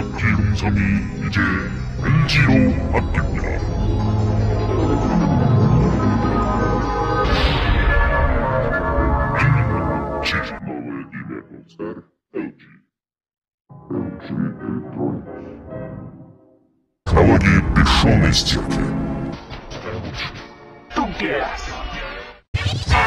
잡지 영상이 이제 LG로 바뀝니다. Технологии бесшумной стирки. Тупец!